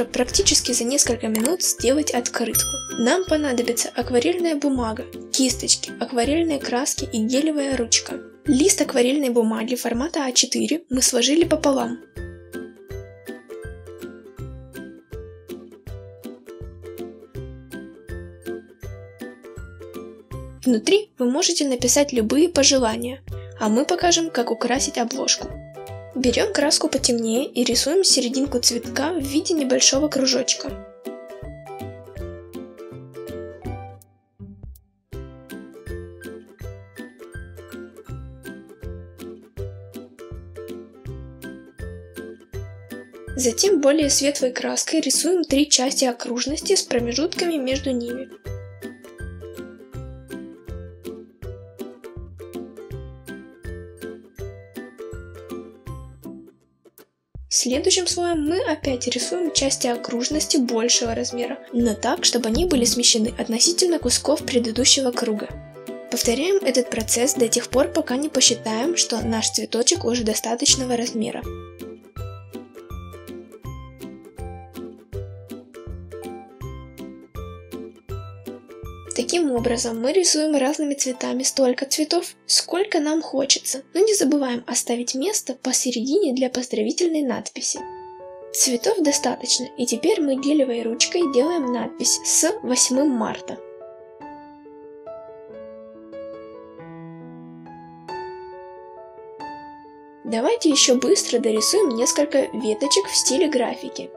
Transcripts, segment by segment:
быстро, практически за несколько минут сделать открытку. Нам понадобится акварельная бумага, кисточки, акварельные краски и гелевая ручка. Лист акварельной бумаги формата А4 мы сложили пополам. Внутри вы можете написать любые пожелания, а мы покажем, как украсить обложку. Берем краску потемнее и рисуем серединку цветка в виде небольшого кружочка. Затем более светлой краской рисуем три части окружности с промежутками между ними. Следующим слоем мы опять рисуем части окружности большего размера, но так, чтобы они были смещены относительно кусков предыдущего круга. Повторяем этот процесс до тех пор, пока не посчитаем, что наш цветочек уже достаточного размера. Таким образом, мы рисуем разными цветами столько цветов, сколько нам хочется, но не забываем оставить место посередине для поздравительной надписи. Цветов достаточно, и теперь мы гелевой ручкой делаем надпись с 8 марта. Давайте еще быстро дорисуем несколько веточек в стиле графики.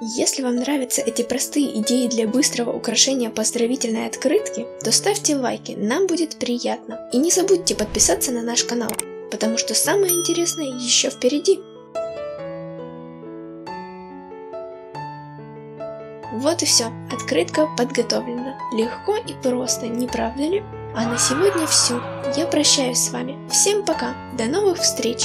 Если вам нравятся эти простые идеи для быстрого украшения поздравительной открытки, то ставьте лайки, нам будет приятно. И не забудьте подписаться на наш канал, потому что самое интересное еще впереди. Вот и все, открытка подготовлена. Легко и просто, не правда ли? А на сегодня все. Я прощаюсь с вами. Всем пока, до новых встреч!